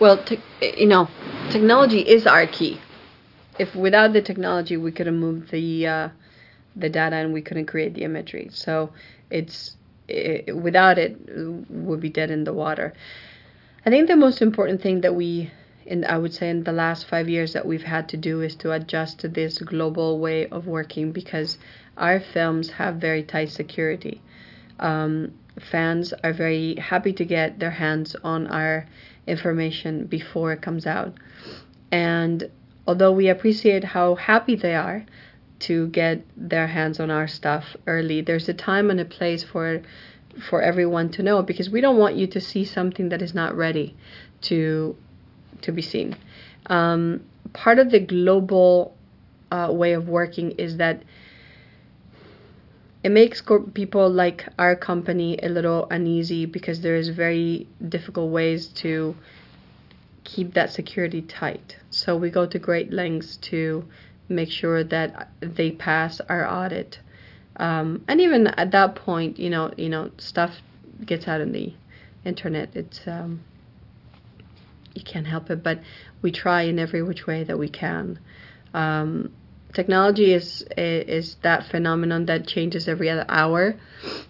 Well, te- you know, technology is our key. If without the technology, we couldn't move the uh, the data and we couldn't create the imagery. So it's it, without it, we'll be dead in the water. I think the most important thing that we, in I would say, in the last five years that we've had to do is to adjust to this global way of working because our films have very tight security. Um, fans are very happy to get their hands on our information before it comes out. And although we appreciate how happy they are to get their hands on our stuff early, there's a time and a place for for everyone to know because we don't want you to see something that is not ready to to be seen. Um, part of the global uh, way of working is that it makes people like our company a little uneasy because there is very difficult ways to keep that security tight. So we go to great lengths to make sure that they pass our audit. Um, and even at that point, you know, you know, stuff gets out in the internet. It's um, you can't help it, but we try in every which way that we can. Um, technology is is that phenomenon that changes every other hour.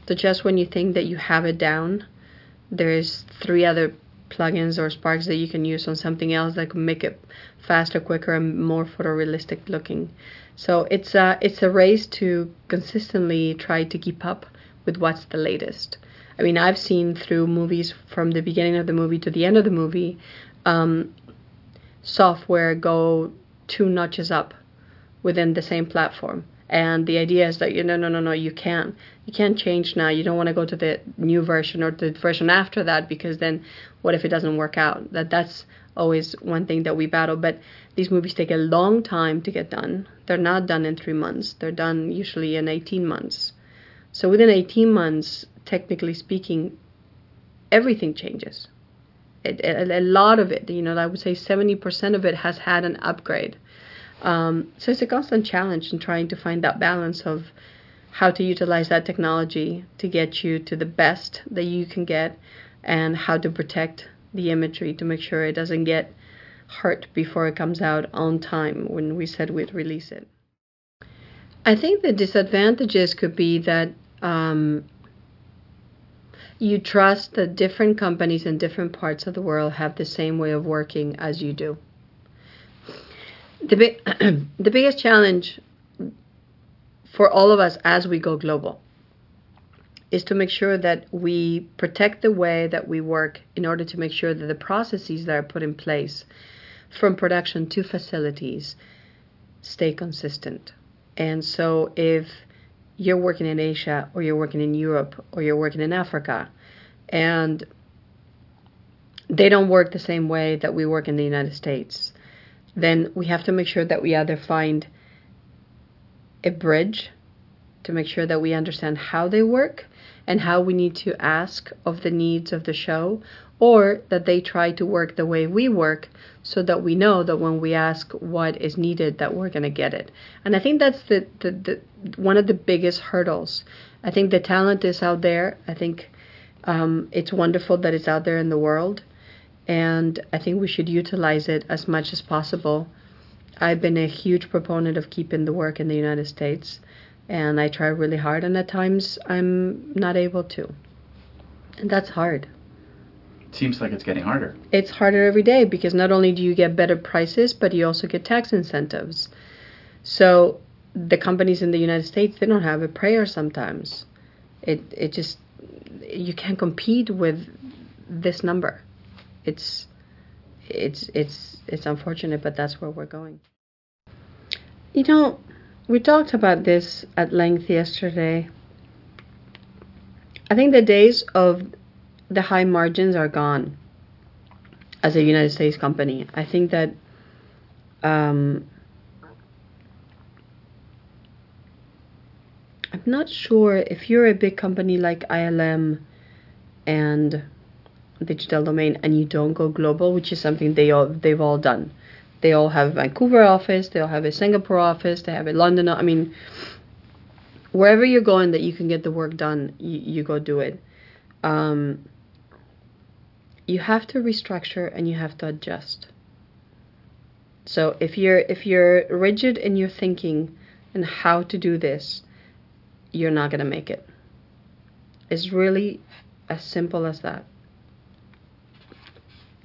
So just when you think that you have it down, there's three other plugins or sparks that you can use on something else that can make it faster, quicker, and more photorealistic looking. So it's a it's a race to consistently try to keep up with what's the latest. I mean, I've seen through movies from the beginning of the movie to the end of the movie, um, software go two notches up within the same platform. And the idea is that you no no no no you can't you can't change now. You don't want to go to the new version or the version after that because then what if it doesn't work out? That that's always one thing that we battle. But these movies take a long time to get done. They're not done in three months. They're done usually in 18 months. So within 18 months, technically speaking, everything changes. It, a, a lot of it, you know, I would say 70% of it has had an upgrade. Um, so it's a constant challenge in trying to find that balance of how to utilize that technology to get you to the best that you can get and how to protect the imagery to make sure it doesn't get hurt before it comes out on time when we said we'd release it. I think the disadvantages could be that um, you trust that different companies in different parts of the world have the same way of working as you do the big the biggest challenge for all of us as we go global is to make sure that we protect the way that we work in order to make sure that the processes that are put in place from production to facilities stay consistent. And so if you're working in Asia or you're working in Europe or you're working in Africa and they don't work the same way that we work in the United States then we have to make sure that we either find a bridge to make sure that we understand how they work and how we need to ask of the needs of the show, or that they try to work the way we work so that we know that when we ask what is needed that we're going to get it. And I think that's the, the, the one of the biggest hurdles. I think the talent is out there. I think um, it's wonderful that it's out there in the world and I think we should utilize it as much as possible. I've been a huge proponent of keeping the work in the United States, and I try really hard, and at times I'm not able to. And that's hard. Seems like it's getting harder. It's harder every day because not only do you get better prices, but you also get tax incentives. So the companies in the United States they don't have a prayer sometimes. It it just you can't compete with this number it's it's it's it's unfortunate, but that's where we're going. You know, we talked about this at length yesterday. I think the days of the high margins are gone as a United States company. I think that um, I'm not sure if you're a big company like ILM and digital domain and you don't go global, which is something they all they've all done. They all have a Vancouver office, they all have a Singapore office, they have a London. I mean, wherever you're going that you can get the work done, you, you go do it. Um, you have to restructure and you have to adjust. So if you're if you're rigid in your thinking and how to do this, you're not going to make it. It's really as simple as that.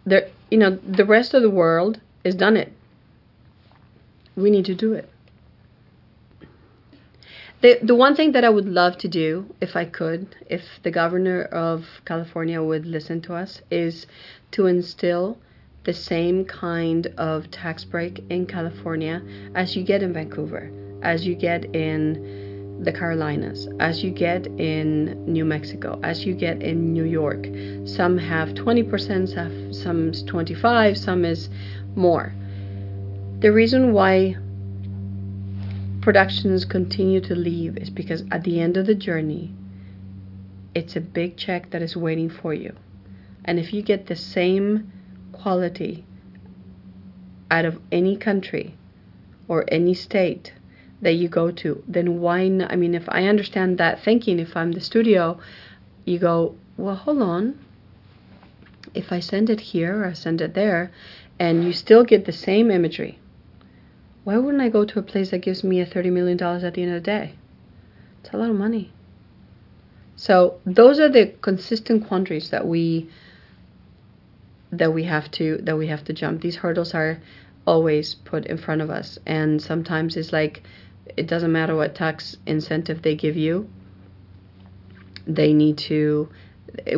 There, you know, the rest of the world has done it. We need to do it. The the one thing that I would love to do, if I could, if the governor of California would listen to us, is to instill the same kind of tax break in California as you get in Vancouver, as you get in the Carolinas, as you get in New Mexico, as you get in New York. Some have 20%, some some's 25, some is more. The reason why productions continue to leave is because at the end of the journey, it's a big check that is waiting for you. And if you get the same quality out of any country or any state that you go to, then why not? I mean, if I understand that thinking, if I'm the studio, you go, well, hold on. If I send it here or I send it there, and you still get the same imagery, why wouldn't I go to a place that gives me a $30 million at the end of the day? It's a lot of money. So those are the consistent quandaries that we that we have to that we have to jump. These hurdles are always put in front of us, and sometimes it's like it doesn't matter what tax incentive they give you. They need to.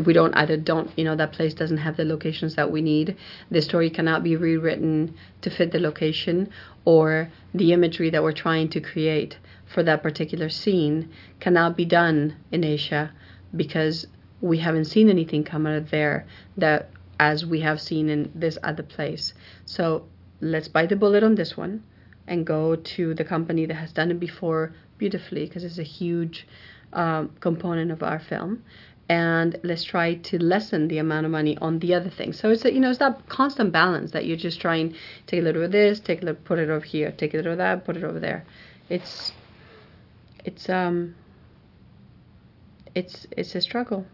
We don't either don't you know that place doesn't have the locations that we need. The story cannot be rewritten to fit the location, or the imagery that we're trying to create for that particular scene cannot be done in Asia because we haven't seen anything come out of there that as we have seen in this other place. So let's bite the bullet on this one and go to the company that has done it before beautifully because it's a huge um, component of our film. And let's try to lessen the amount of money on the other things. So it's a, you know it's that constant balance that you're just trying take a little of this, take a little, put it over here, take a little of that, put it over there. It's it's um it's it's a struggle.